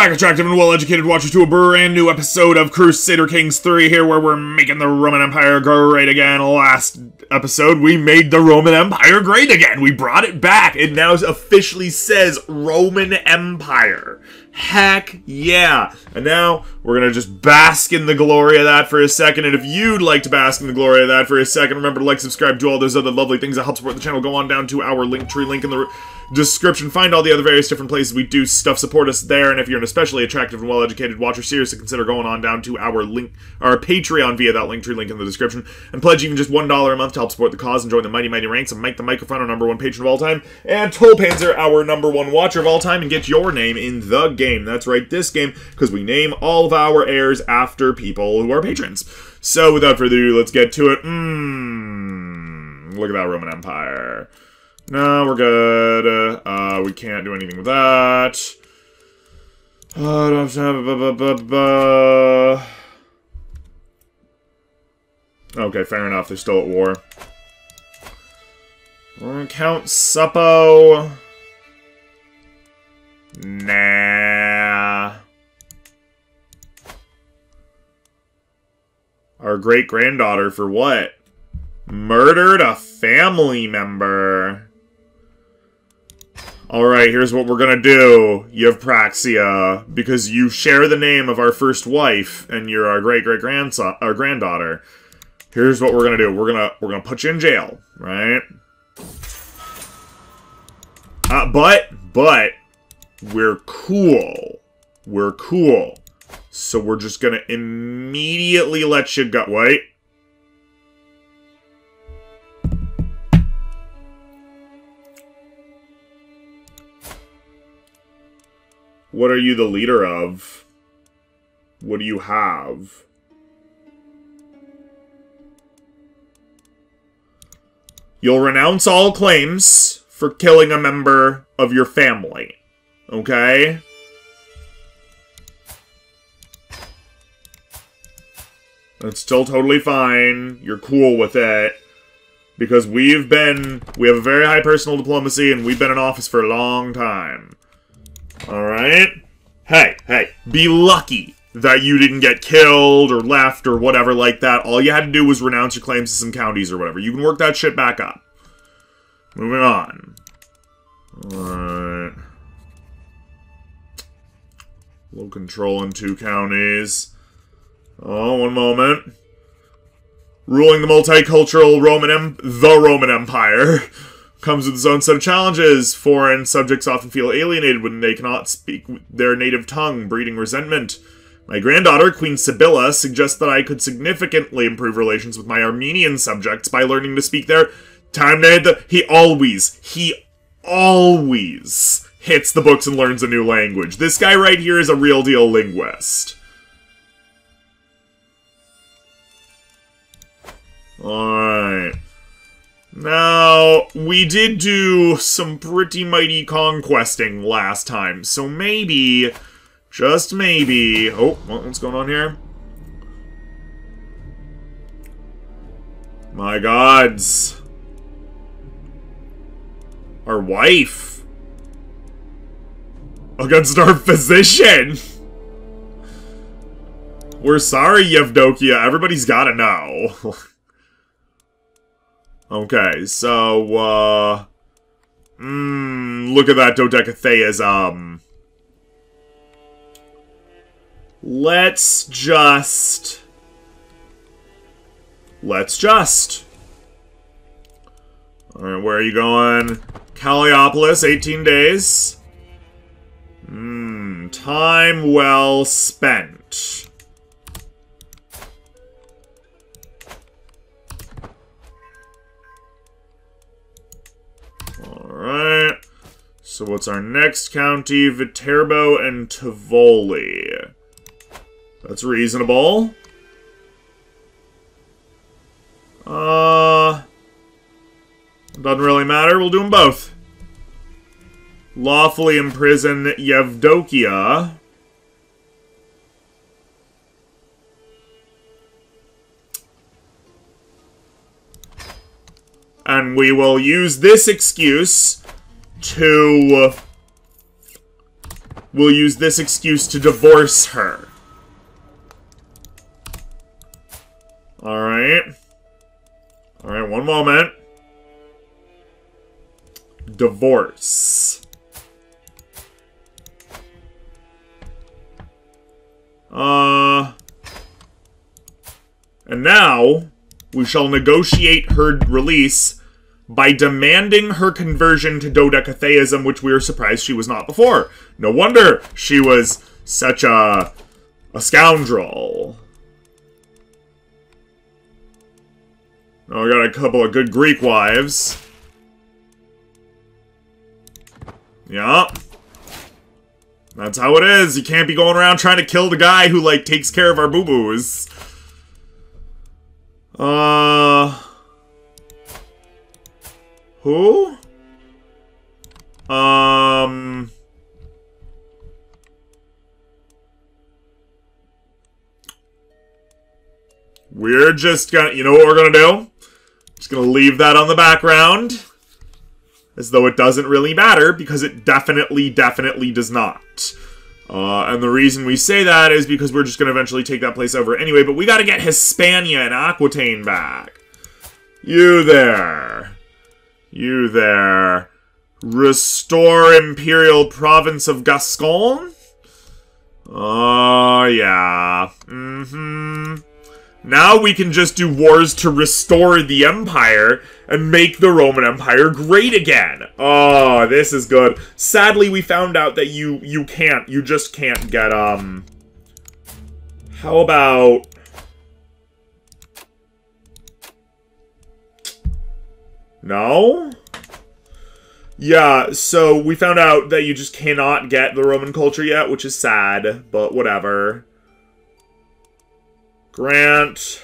Back, attractive and well-educated watchers, to a brand new episode of Crusader Kings 3 here, where we're making the Roman Empire great again. Last episode, we made the Roman Empire great again. We brought it back. It now officially says Roman Empire. Heck yeah. And now, we're gonna just bask in the glory of that for a second, and if you'd like to bask in the glory of that for a second, remember to like, subscribe, do all those other lovely things that help support the channel. Go on down to our link tree link in the description. Find all the other various different places we do stuff. Support us there. And if you're an especially attractive and well-educated watcher, seriously consider going on down to our link, our Patreon via that link tree link in the description, and pledge even just one dollar a month to help support the cause and join the mighty mighty ranks of Mike the Microphone, our number one patron of all time, and Panzer, our number one watcher of all time, and get your name in the game. That's right, this game, because we name all of our heirs after people who are patrons. So without further ado, let's get to it. Mmm. Look at that Roman Empire. No, we're good. Uh, we can't do anything with that. Uh, okay, fair enough. They're still at war. Count Suppo. Nah. Our great-granddaughter for what? Murdered a family member. Alright, here's what we're gonna do, Yevpraxia, because you share the name of our first wife, and you're our great-great-grandson, our granddaughter. Here's what we're gonna do. We're gonna we're gonna put you in jail, right? Uh, but, but, we're cool. We're cool. So we're just gonna immediately let you go. Wait. What are you the leader of? What do you have? You'll renounce all claims for killing a member of your family. Okay? That's still totally fine. You're cool with it. Because we've been... We have a very high personal diplomacy, and we've been in office for a long time. Alright? Hey, hey, be lucky that you didn't get killed or left or whatever like that. All you had to do was renounce your claims to some counties or whatever. You can work that shit back up. Moving on. Alright. Low control in two counties. Oh, one moment. Ruling the multicultural Roman em the Roman Empire. comes with its own set of challenges. Foreign subjects often feel alienated when they cannot speak their native tongue, breeding resentment. My granddaughter, Queen Sibylla, suggests that I could significantly improve relations with my Armenian subjects by learning to speak their... Time to hit the... He always, he always hits the books and learns a new language. This guy right here is a real deal linguist. Alright. Now, we did do some pretty mighty conquesting last time, so maybe, just maybe... Oh, what's going on here? My gods. Our wife. Against our physician. We're sorry, Yevdokia. Everybody's gotta know. Okay, so, uh... Mmm, look at that dodecatheism. Let's just... Let's just... Alright, where are you going? Caliopolis, 18 days. Hmm, time well spent. Alright. So what's our next county? Viterbo and Tivoli. That's reasonable. Uh... Doesn't really matter. We'll do them both. Lawfully imprison Yevdokia. And we will use this excuse to... We'll use this excuse to divorce her. Alright. Alright, one moment. Divorce. Uh... And now, we shall negotiate her release by demanding her conversion to dodecatheism, which we are surprised she was not before. No wonder she was such a, a scoundrel. Now we got a couple of good Greek wives. Yeah. That's how it is. You can't be going around trying to kill the guy who, like, takes care of our boo-boos. Uh... Who? Um... We're just gonna... You know what we're gonna do? Just gonna leave that on the background. As though it doesn't really matter, because it definitely, definitely does not. Uh, and the reason we say that is because we're just to eventually take that place over anyway, but we got to get Hispania and Aquitaine back. You there. You there. Restore Imperial Province of Gascon? Oh, yeah. Mm-hmm. Now we can just do wars to restore the Empire and make the Roman Empire great again. Oh, this is good. Sadly, we found out that you you can't. You just can't get, um... How about... No? Yeah, so we found out that you just cannot get the Roman culture yet, which is sad, but whatever. Grant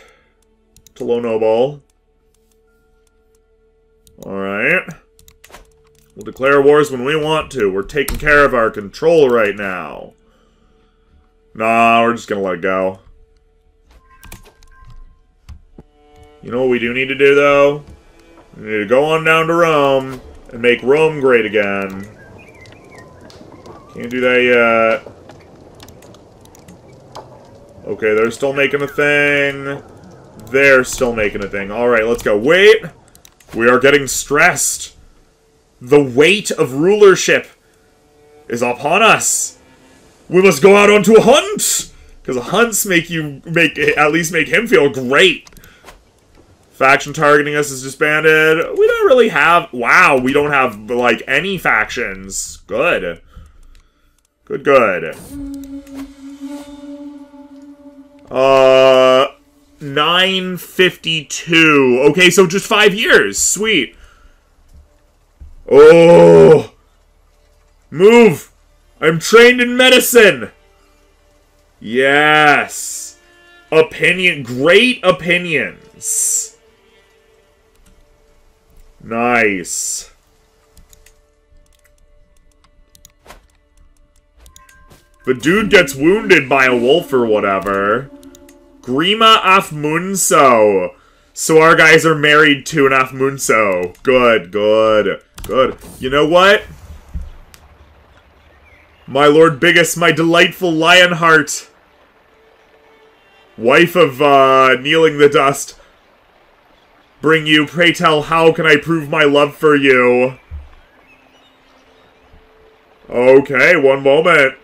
to low noble. Alright. We'll declare wars when we want to. We're taking care of our control right now. Nah, we're just gonna let it go. You know what we do need to do, though? We need to go on down to Rome and make Rome great again. Can't do that yet. Okay, they're still making a thing. They're still making a thing. Alright, let's go. Wait! We are getting stressed. The weight of rulership is upon us. We must go out onto a hunt! Because hunts make you, make at least make him feel great. Faction targeting us is disbanded. We don't really have... Wow, we don't have, like, any factions. Good. Good, good. Uh, 952. Okay, so just five years. Sweet. Oh. Move. I'm trained in medicine. Yes. Opinion. Great opinions. Nice. The dude gets wounded by a wolf or whatever. Grima Afmunso. So our guys are married to an Afmunso. Good, good, good. You know what? My lord Biggus, my delightful Lionheart. Wife of, uh, Kneeling the Dust. Bring you, pray tell, how can I prove my love for you? Okay, one moment.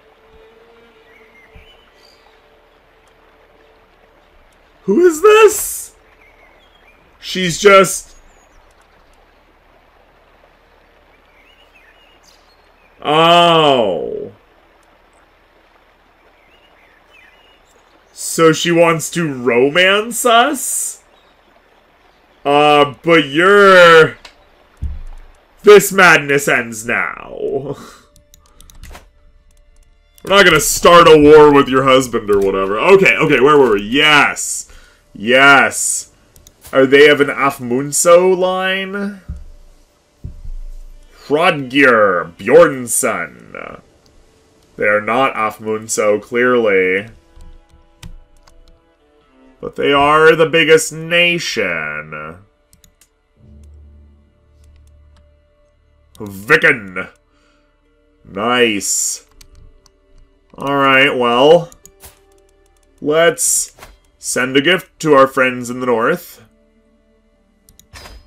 Who is this? She's just... Oh. So she wants to romance us? Uh, but you're... This madness ends now. We're not gonna start a war with your husband or whatever. Okay, okay, where were we? Yes. Yes. Are they of an Afmunso line? Hrodgir Bjornsson. They are not Afmunso, clearly. But they are the biggest nation. Viken. Nice. Alright, well... Let's send a gift to our friends in the north.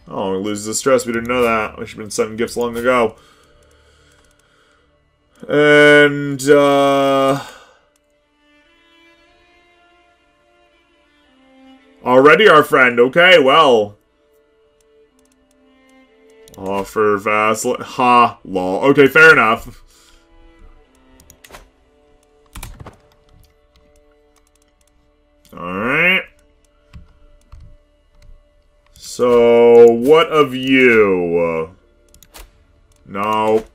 Oh, we lose the stress. We didn't know that. We should have been sending gifts long ago. And, uh... Already our friend. Okay, well. Offer vassal. Ha, lol. Okay, fair enough. Alright. So, what of you? No.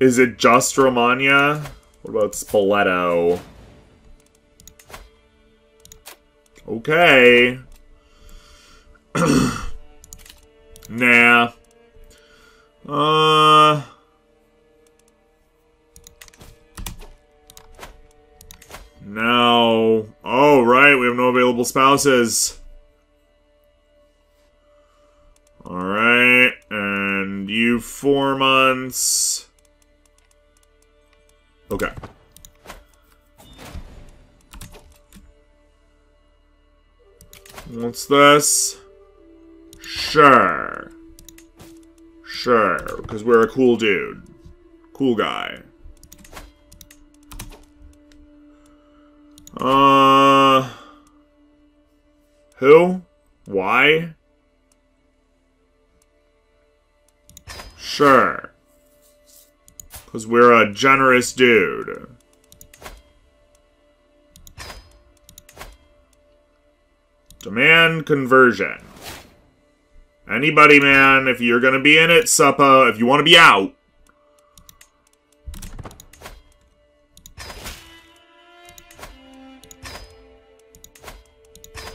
Is it just Romagna? What about Spoleto? Okay. nah. Uh... No. Oh, right, we have no available spouses. Alright, and you four months. Okay. What's this? Sure. Sure, because we're a cool dude. Cool guy. Uh... Who? Why? Sure. Because we're a generous dude. Demand conversion. Anybody, man, if you're gonna be in it, suppa, if you want to be out,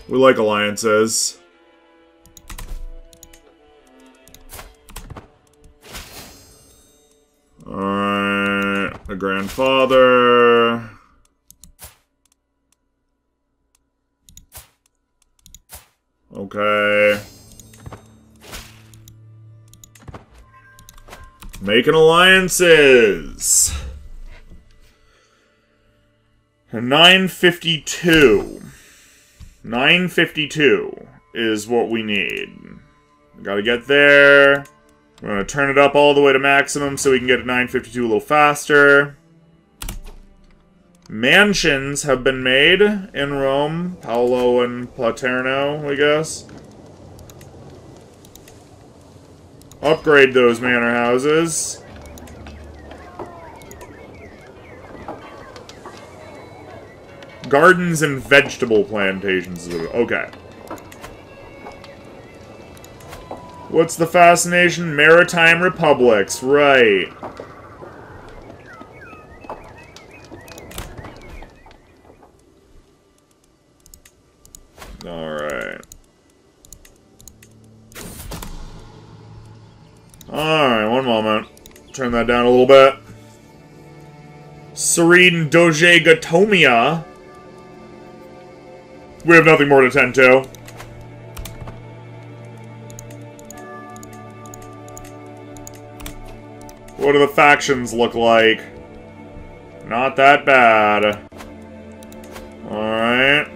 We like alliances. Grandfather. Okay. Making alliances. 952. 952 is what we need. Gotta get there. We're gonna turn it up all the way to maximum so we can get to 952 a little faster. Mansions have been made in Rome. Paolo and Paterno, I guess. Upgrade those manor houses. Gardens and vegetable plantations. Okay. What's the fascination? Maritime republics. Right. Alright. Alright, one moment. Turn that down a little bit. Serene Doge Gatomia. We have nothing more to tend to. What do the factions look like? Not that bad. Alright.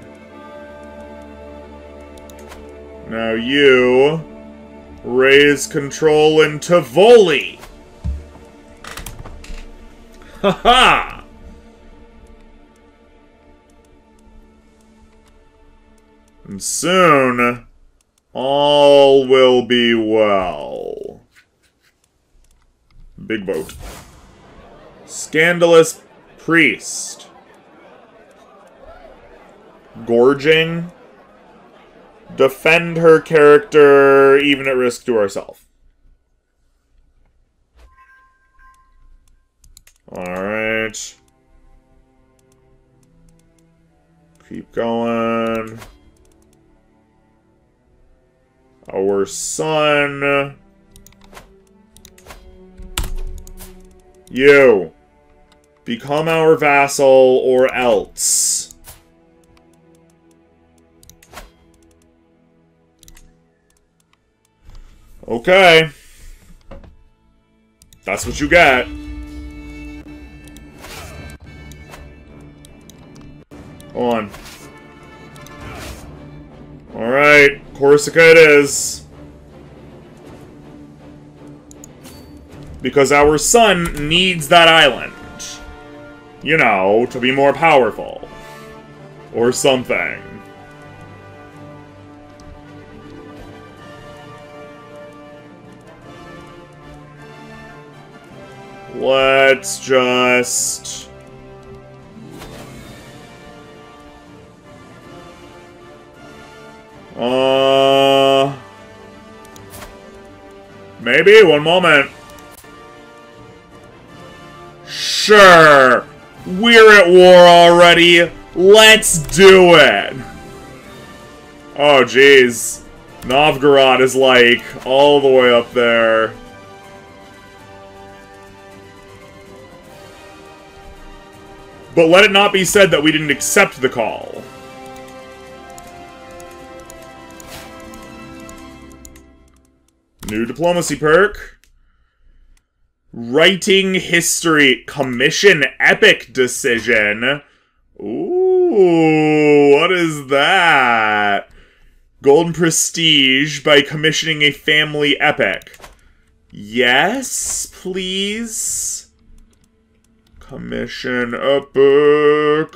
Now you... Raise control into Tivoli! Haha! And soon, all will be well. Big vote. Scandalous priest. Gorging. Defend her character, even at risk to herself. Alright. Keep going. Our son... You. Become our vassal or else. Okay. That's what you get. Hold on. Alright, Corsica it is. Because our son needs that island. You know, to be more powerful. Or something. Let's just... Uh... Maybe? One moment. Sure. We're at war already. Let's do it. Oh, jeez. Novgorod is, like, all the way up there. But let it not be said that we didn't accept the call. New diplomacy perk. Writing history. Commission epic decision. Ooh, what is that? Golden prestige by commissioning a family epic. Yes, please. Commission epic.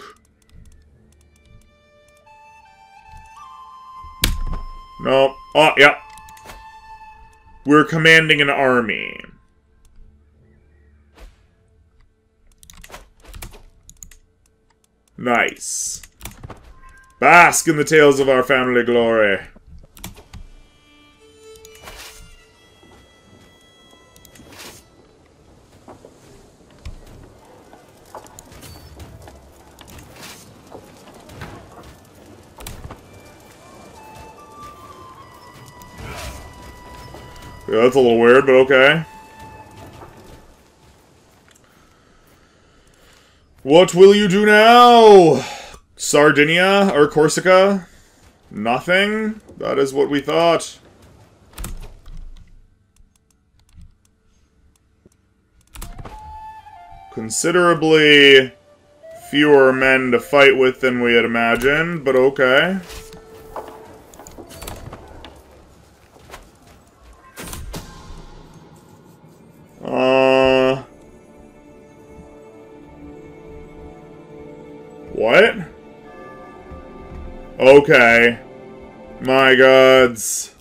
No. Oh, yeah. We're commanding an army. Nice. Bask in the tales of our family glory. Yeah, that's a little weird, but okay. What will you do now? Sardinia or Corsica? Nothing? That is what we thought. Considerably fewer men to fight with than we had imagined, but okay. Uh... What? Okay. My gods.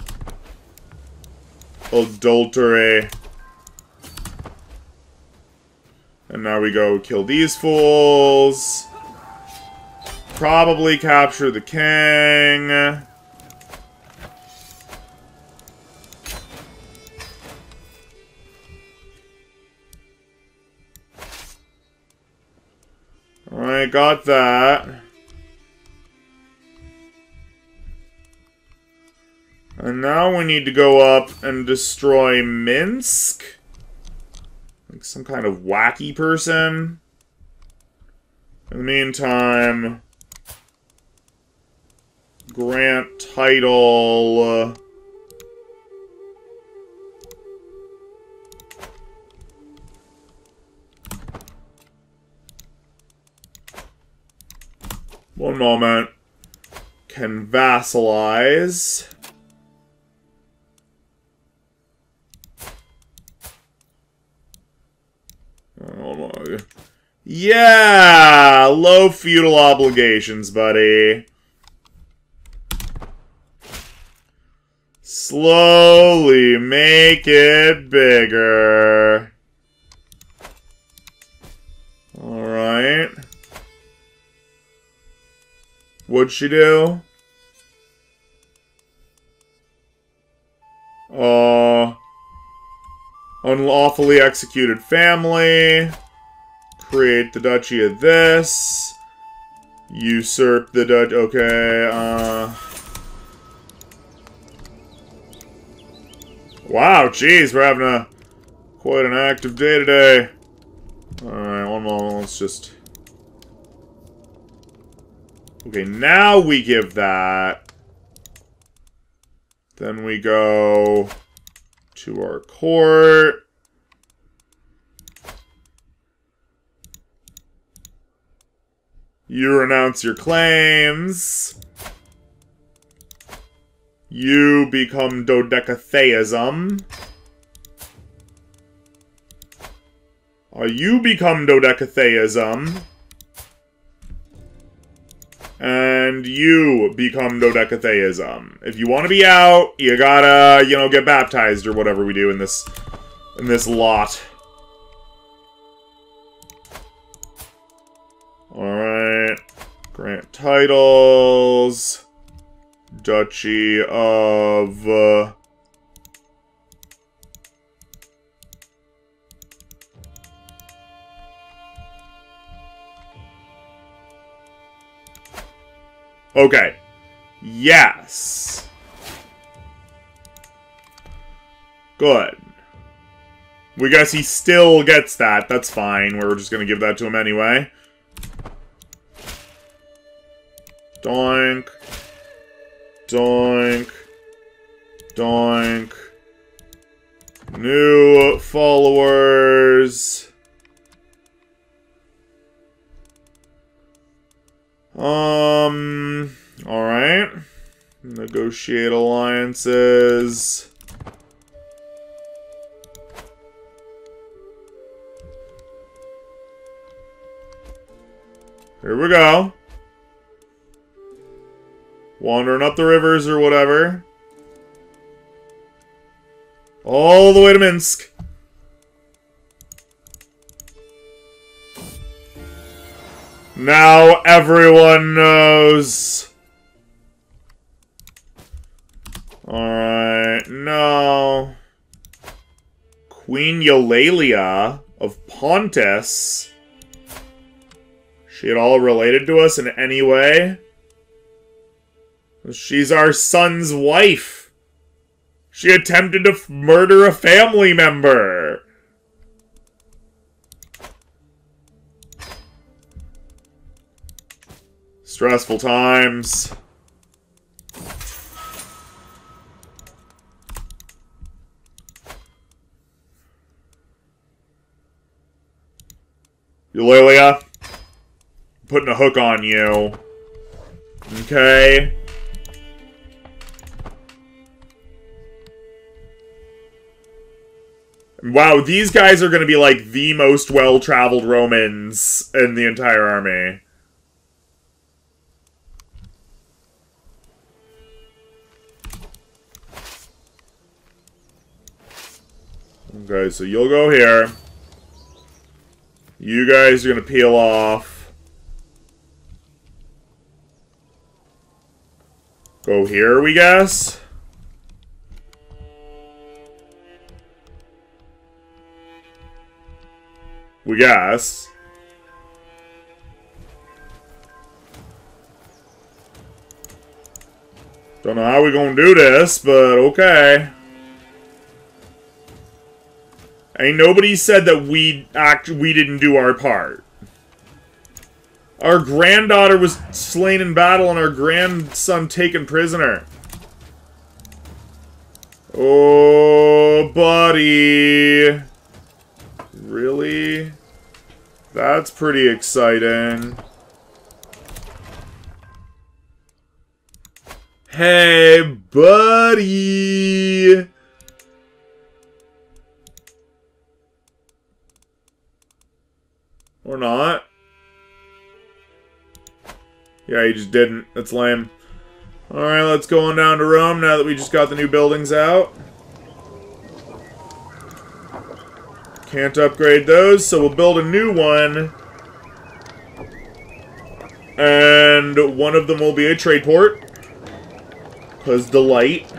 Adultery. And now we go kill these fools. Probably capture the king. Alright, got that. And now we need to go up and destroy Minsk? Like some kind of wacky person? In the meantime, grant title... One moment. Can vassalize. Oh my. Yeah! Low feudal obligations, buddy. Slowly make it bigger. Alright. What'd she do? Uh, unlawfully executed family. Create the Duchy of this. Usurp the Dutch. Okay, uh. Wow, jeez, we're having a quite an active day today. Alright, one moment, let's just Okay, now we give that. Then we go to our court. You renounce your claims. You become dodecatheism. Uh, you become dodecatheism. And you become dodecatheism. If you want to be out, you gotta, you know, get baptized or whatever we do in this in this lot. Alright. Grant titles. Duchy of... Uh, okay. Yes. Good. We guess he still gets that. That's fine. We're just going to give that to him anyway. Doink. Doink. Doink. New followers. Um, alright. Negotiate alliances. Here we go. Wandering up the rivers or whatever. All the way to Minsk. Now everyone knows. Alright, no. Queen Eulalia of Pontus. She at all related to us in any way? She's our son's wife. She attempted to murder a family member. Stressful times. Eulalia, putting a hook on you. Okay. Wow, these guys are going to be like the most well-traveled Romans in the entire army. Okay, so you'll go here. You guys are going to peel off. Go here, we guess? We guess. Don't know how we gonna do this, but okay. Ain't nobody said that we act we didn't do our part. Our granddaughter was slain in battle and our grandson taken prisoner. Oh, buddy. Really? That's pretty exciting. Hey, buddy! Or not. Yeah, he just didn't. That's lame. Alright, let's go on down to Rome now that we just got the new buildings out. Can't upgrade those, so we'll build a new one. And one of them will be a trade port. Because delight.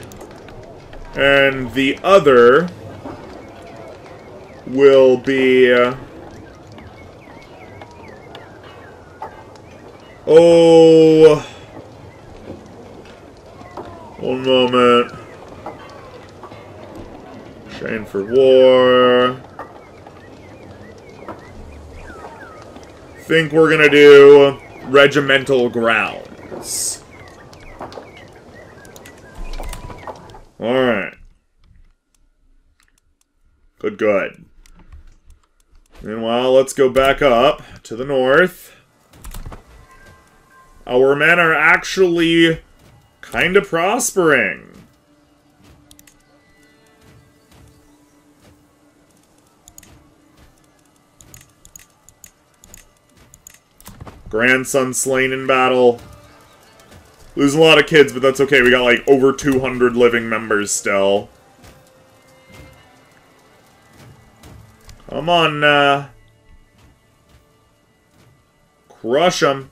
And the other will be... Uh, oh... One moment. Train for war. think we're gonna do regimental grounds. Alright. Good, good. Meanwhile, let's go back up to the north. Our men are actually kind of prospering. Grandson slain in battle. Losing a lot of kids, but that's okay. We got like over 200 living members still. Come on, uh... Crush them.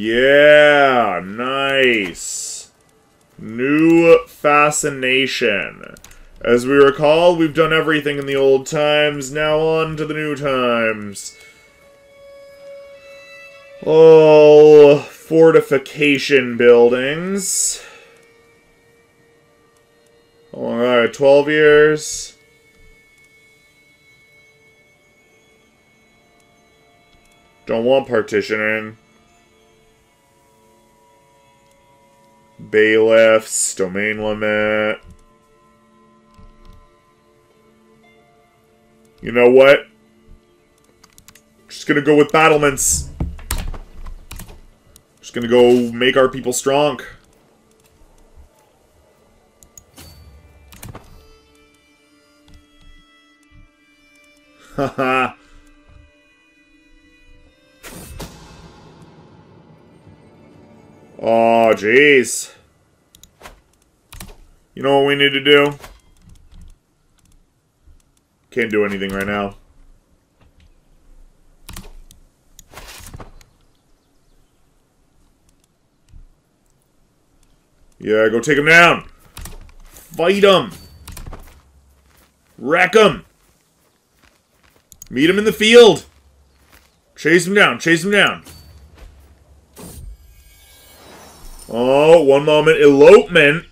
Yeah, nice. New fascination. As we recall, we've done everything in the old times, now on to the new times. All fortification buildings. Alright, 12 years. Don't want partitioning. Bailiffs, domain limit. You know what? Just gonna go with battlements. Just gonna go make our people strong. Haha. oh, jeez. You know what we need to do? Can't do anything right now. Yeah, go take him down. Fight him. Wreck him. Meet him in the field. Chase him down. Chase him down. Oh, one moment. Elopement.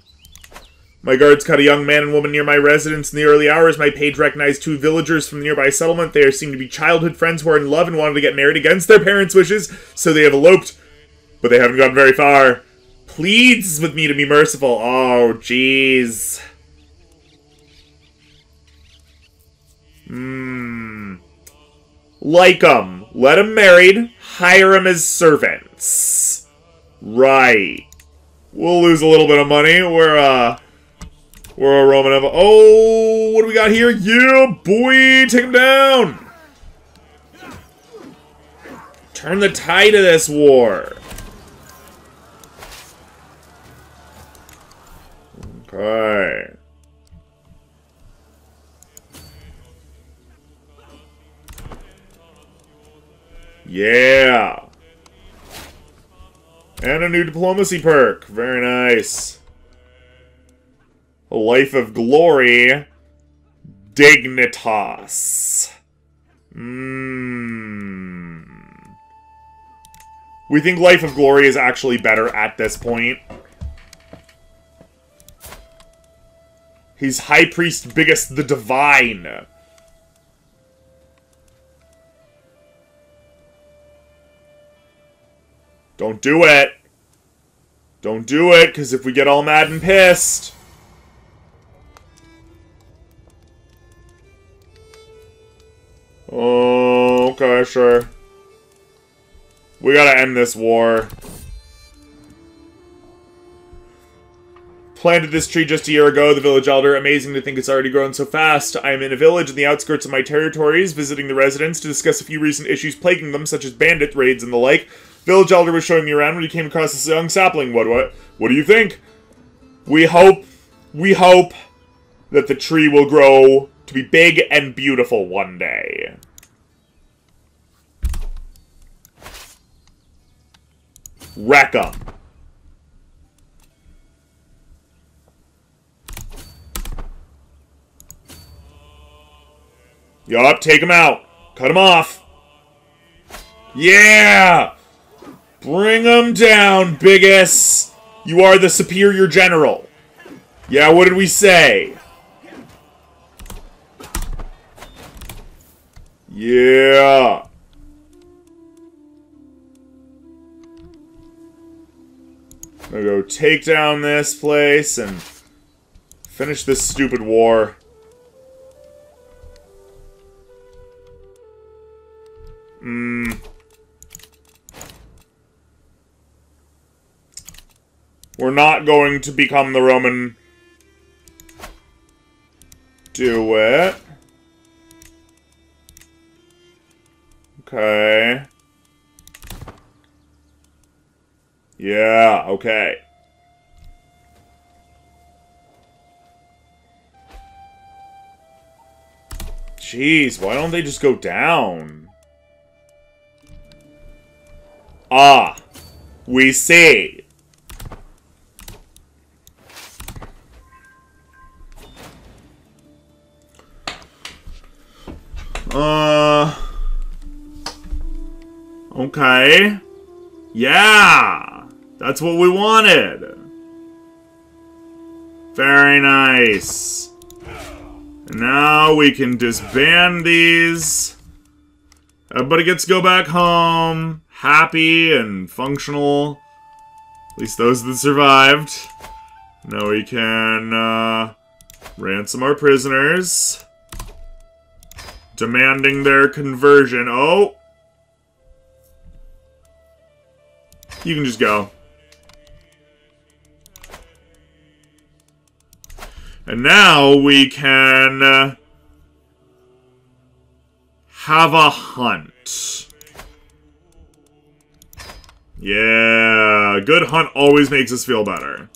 My guards caught a young man and woman near my residence in the early hours. My page recognized two villagers from the nearby settlement. They seem to be childhood friends who are in love and wanted to get married against their parents' wishes, so they have eloped. But they haven't gotten very far. Pleads with me to be merciful. Oh, jeez. Hmm. Like 'em. Let 'em married. Hire 'em as servants. Right. We'll lose a little bit of money. We're, uh... We're a Roman Empire. Oh, what do we got here? Yeah, boy! Take him down! Turn the tide of this war. Okay. Yeah! And a new diplomacy perk. Very nice. Life of glory. Dignitas. Hmm. We think Life of Glory is actually better at this point. He's High Priest Biggus the Divine. Don't do it. Don't do it, because if we get all mad and pissed... Oh, okay, sure. We gotta end this war. Planted this tree just a year ago, the village elder. Amazing to think it's already grown so fast. I am in a village in the outskirts of my territories, visiting the residents to discuss a few recent issues plaguing them, such as bandit raids and the like. Village elder was showing me around when he came across this young sapling. What, what, what do you think? We hope, we hope that the tree will grow to be big and beautiful one day. Wreck 'em. Yup, take him out. Cut him off. Yeah! Bring him down, Biggus. You are the superior general. Yeah, what did we say? Yeah. I'm gonna go take down this place and finish this stupid war. Mmm. We're not going to become the Roman. Do it. Okay. Yeah, okay. Jeez, why don't they just go down? Ah, we see. Uh... Okay. Yeah! That's what we wanted! Very nice. Now we can disband these. Everybody gets to go back home, happy and functional. At least those that survived. Now we can uh, ransom our prisoners. Demanding their conversion. Oh! You can just go. And now we can uh, have a hunt. Yeah, good hunt always makes us feel better.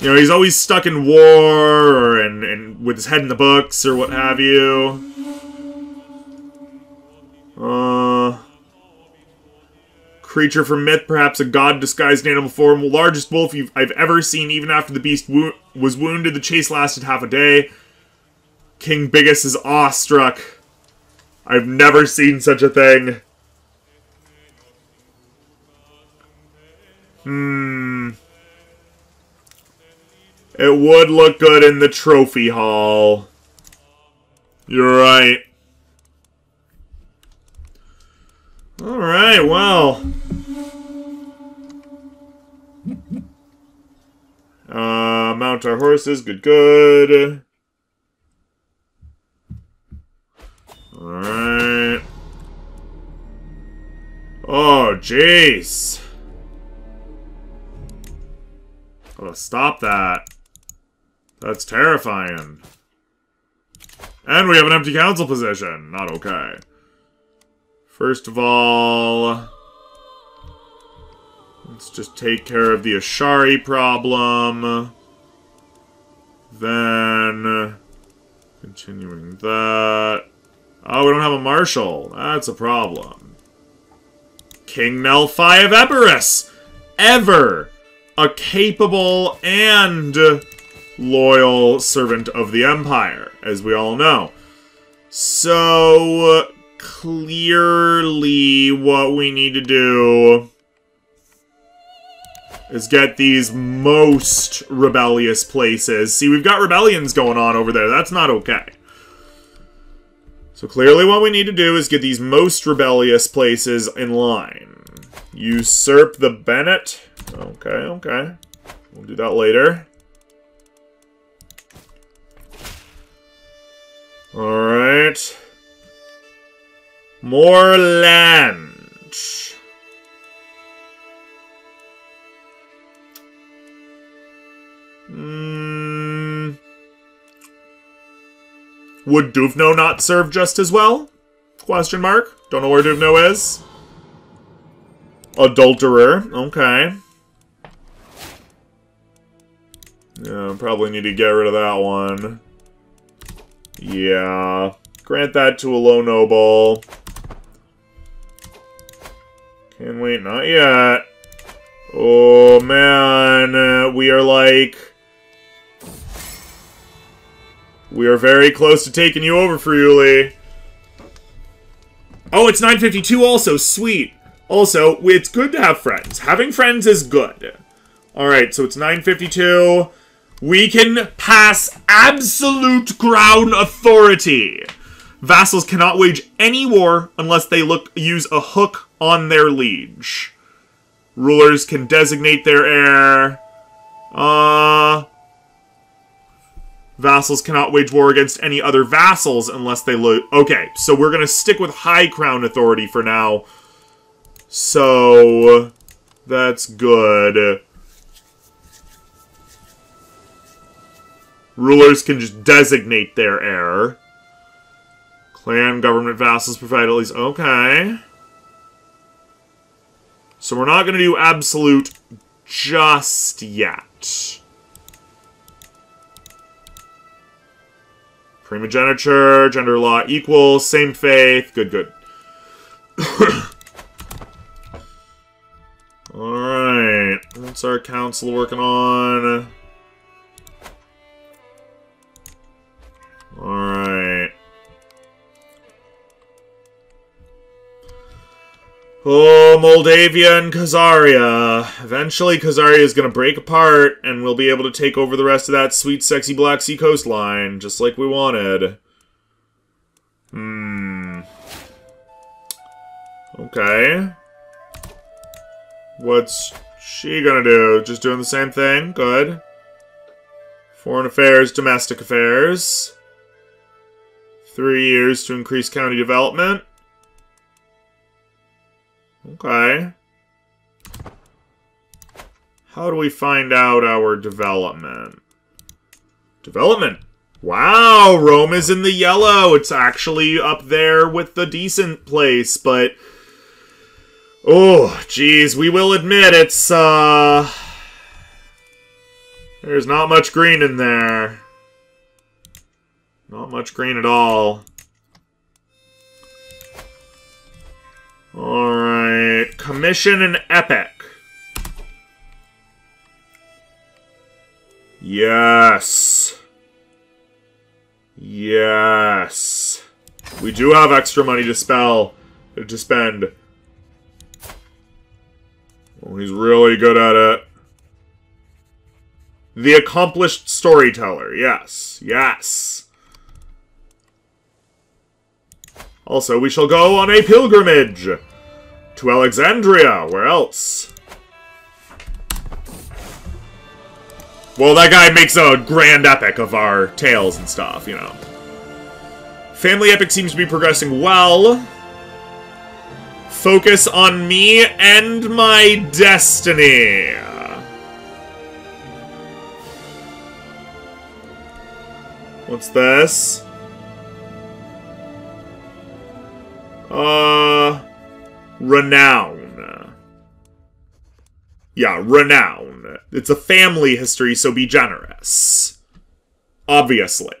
You know, he's always stuck in war or and, and with his head in the books or what have you. Uh, creature from myth, perhaps a god disguised in animal form, largest wolf I've ever seen. Even after the beast wo was wounded, the chase lasted half a day. King Biggus is awestruck. I've never seen such a thing. Hmm. It would look good in the trophy hall. You're right. Alright, well. Our horses. Good, good. Alright. Oh, jeez. Oh, stop that. That's terrifying. And we have an empty council position. Not okay. First of all... Let's just take care of the Ashari problem. Then... Continuing that... Oh, we don't have a marshal. That's a problem. King Nelphi of Epirus! Ever! A capable and loyal servant of the Empire, as we all know. So, clearly what we need to do is get these most rebellious places. See, we've got rebellions going on over there. That's not okay. So clearly what we need to do is get these most rebellious places in line. Usurp the Bennett. Okay, okay. We'll do that later. Alright. More land. Would Duvno not serve just as well? Question mark. Don't know where Duvno is. Adulterer. Okay. Yeah, probably need to get rid of that one. Yeah. Grant that to a low noble. Can wait, not yet. Oh, man. Uh, we are like... We are very close to taking you over, Friuli. Oh, it's 952 also. Sweet. Also, it's good to have friends. Having friends is good. Alright, so it's 952. We can pass absolute crown authority. Vassals cannot wage any war unless they look use a hook on their liege. Rulers can designate their heir. Uh, vassals cannot wage war against any other vassals unless they look... Okay, so we're going to stick with high crown authority for now. So, That's good. Rulers can just designate their heir. Clan government vassals provide at least... Okay. So we're not going to do absolute just yet. Primogeniture, gender law equal, same faith. Good, good. Alright. What's our council working on? Oh, Moldavia and Khazaria. Eventually, Khazaria is going to break apart, and we'll be able to take over the rest of that sweet, sexy Black Sea coastline, just like we wanted. Hmm. Okay. What's she gonna do? Just doing the same thing? Good. Foreign affairs, domestic affairs. Three years to increase county development. Okay. How do we find out our development? Development. Wow, Rome is in the yellow. It's actually up there with the decent place, but... Oh, geez, we will admit it's, uh... There's not much green in there. Not much green at all. Commission an epic. Yes. Yes. We do have extra money to spell, to spend. Oh, he's really good at it. The accomplished storyteller. Yes. Yes. Also, we shall go on a pilgrimage to Alexandria. Where else? Well, that guy makes a grand epic of our tales and stuff, you know. Family epic seems to be progressing well. Focus on me and my destiny. What's this? Uh, renown. Yeah, renown. It's a family history, so be generous. Obviously.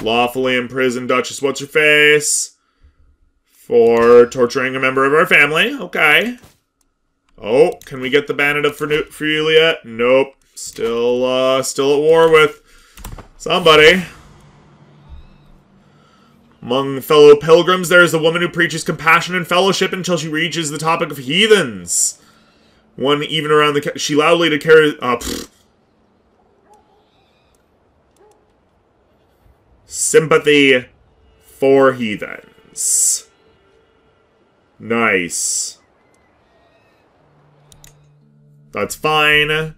Lawfully imprisoned Duchess What's-Her-Face for torturing a member of our family. Okay. Oh, can we get the Banneret of Friulia? Nope. Still, uh, still at war with somebody. Among fellow pilgrims, there is a woman who preaches compassion and fellowship until she reaches the topic of heathens. One even around the... She loudly declares... Uh, Sympathy for heathens. Nice. That's fine.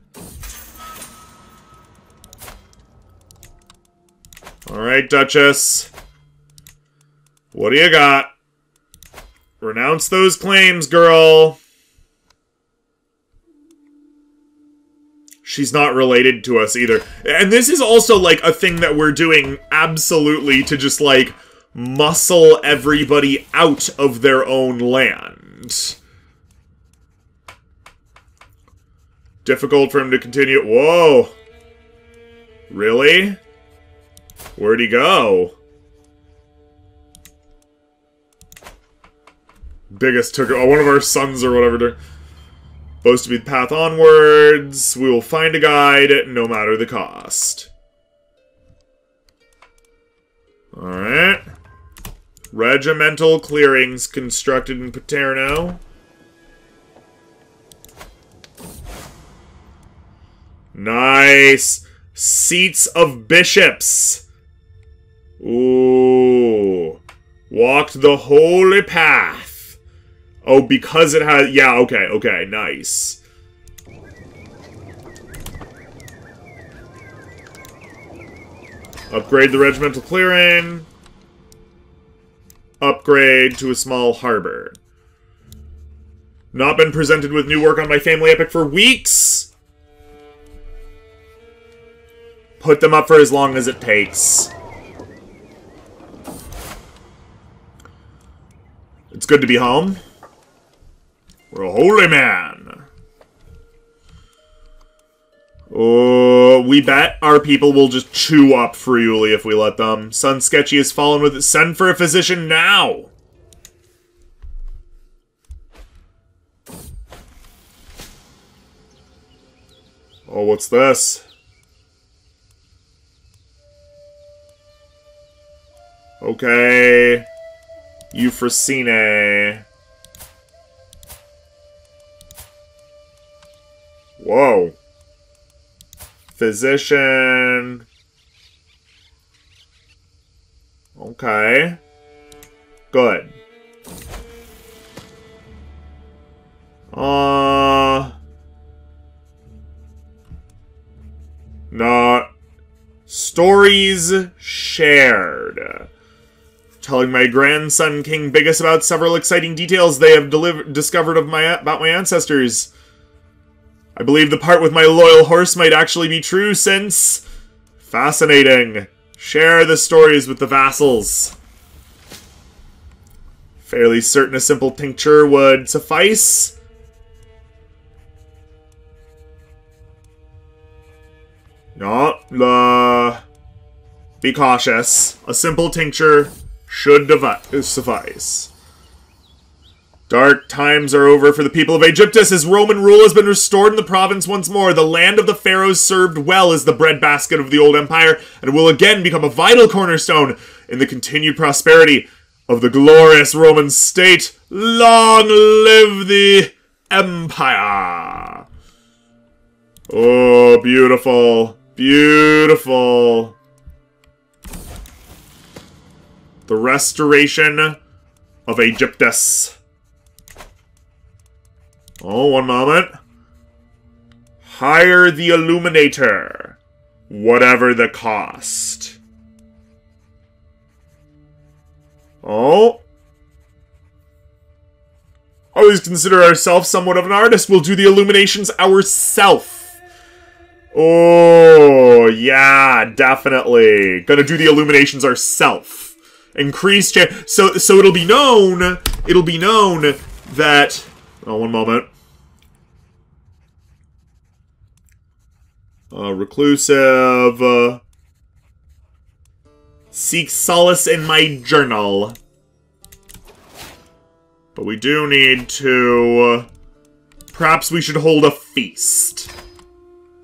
Alright, Duchess. What do you got? Renounce those claims, girl. She's not related to us either. And this is also, like, a thing that we're doing absolutely to just, like, muscle everybody out of their own land. Difficult for him to continue. Whoa. Really? Where'd he go? Biggest took oh, one of our sons or whatever supposed to be the path onwards. We will find a guide, no matter the cost. Alright. Regimental clearings constructed in Paterno. Nice. Seats of bishops. Ooh. Walked the holy path. Oh, because it has... Yeah, okay, okay, nice. Upgrade the regimental clearing. Upgrade to a small harbor. Not been presented with new work on my family epic for weeks. Put them up for as long as it takes. It's good to be home. A holy man. Oh, we bet our people will just chew up Friuli if we let them. Sun Sketchy has fallen with it. Send for a physician now! Oh, what's this? Okay. Euphrosyne. Whoa. Physician. Okay. Good. Uh... Not... Stories shared. Telling my grandson King Biggus about several exciting details they have discovered of my about my ancestors. I believe the part with my loyal horse might actually be true since... Fascinating. Share the stories with the vassals. Fairly certain a simple tincture would suffice. No, uh, be cautious. A simple tincture should suffice. Dark times are over for the people of Aegyptus as Roman rule has been restored in the province once more. The land of the pharaohs served well as the breadbasket of the old empire and will again become a vital cornerstone in the continued prosperity of the glorious Roman state. Long live the empire! Oh, beautiful. Beautiful. The restoration of Aegyptus. Oh, one moment. Hire the Illuminator. Whatever the cost. Oh. Always consider ourselves somewhat of an artist. We'll do the illuminations ourselves. Oh, yeah, definitely. Gonna do the illuminations ourselves. Increase chance. So, so it'll be known, it'll be known that Oh, one moment. Uh, reclusive. Uh, seek solace in my journal. But we do need to... Uh, perhaps we should hold a feast.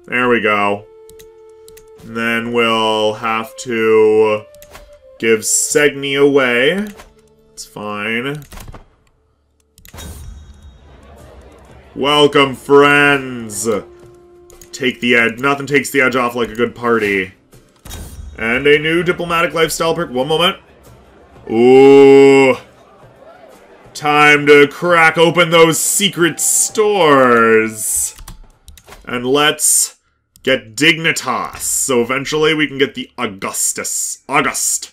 There we go. And then we'll have to give Segni away. It's fine. Welcome, friends! Take the edge. Nothing takes the edge off like a good party. And a new diplomatic lifestyle perk. One moment. Ooh. Time to crack open those secret stores. And let's get Dignitas. So eventually we can get the Augustus. August.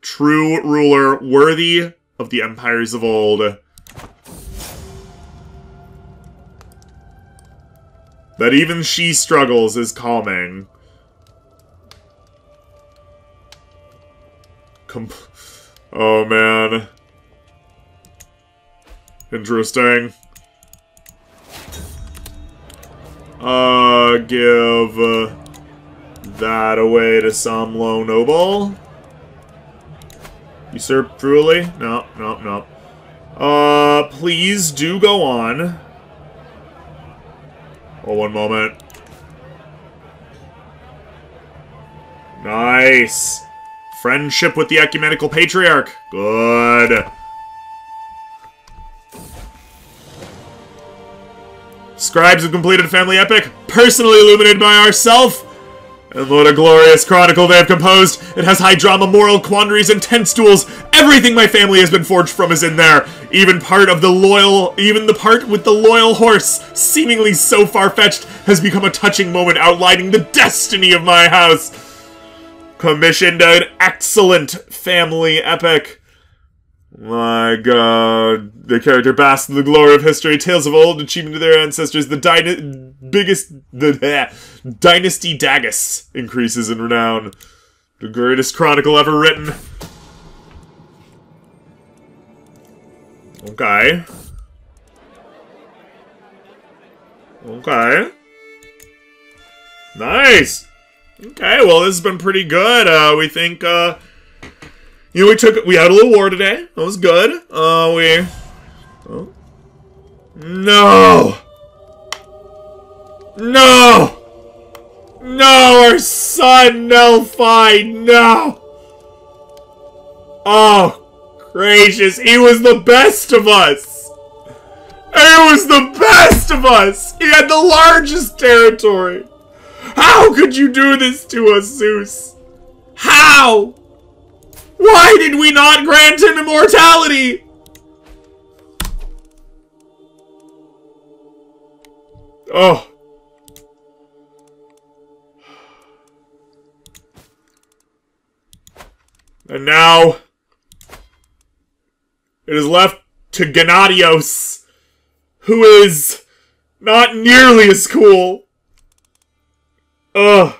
True ruler worthy of the empires of old. That even she struggles is calming. Oh, man. Interesting. Uh, give uh, that away to some low noble. Usurp truly? No, no, no. Uh, please do go on. Oh, one moment. Nice. Friendship with the Ecumenical Patriarch. Good. Scribes have completed a Family Epic, personally illuminated by ourself. And what a glorious chronicle they have composed. It has high drama, moral quandaries, and intense duels. Everything my family has been forged from is in there. Even part of the loyal, even the part with the loyal horse, seemingly so far-fetched, has become a touching moment outlining the destiny of my house. Commissioned an excellent family epic. My god. The character basks in the glory of history, tales of old, achievement of their ancestors, the dyna- Biggus, the Dynasty Daggus increases in renown. The greatest chronicle ever written. Okay. Okay. Nice! Okay, well, this has been pretty good. Uh, we think, uh, you know, we took, we had a little war today. That was good. Uh, we, oh. No! No! No, our son, Nelphi, no! Oh, gracious, he was the best of us! He was the best of us! He had the largest territory! How could you do this to us, Zeus? How? Why did we not grant him immortality? Oh. And now, it is left to Gennadios, who is not nearly as cool. Ugh.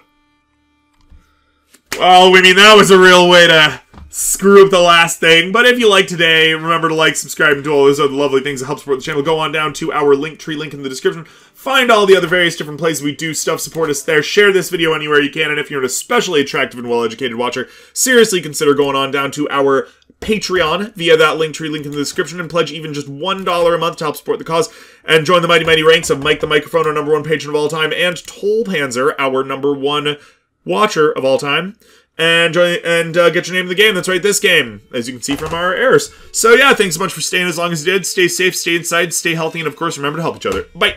Well, I mean, that was a real way to screw up the last thing. But if you like today, remember to like, subscribe, and do all those other lovely things that help support the channel. Go on down to our link tree link in the description. Find all the other various different places we do stuff. Support us there. Share this video anywhere you can. And if you're an especially attractive and well-educated watcher, seriously consider going on down to our Patreon via that link tree link in the description and pledge even just $1 a month to help support the cause and join the mighty mighty ranks of Mike the Microphone, our number one patron of all time, and Toll Panzer, our number one watcher of all time. And join and uh, get your name in the game. That's right, this game, as you can see from our errors. So yeah, thanks so much for staying as long as you did. Stay safe, stay inside, stay healthy, and of course, remember to help each other. Bye.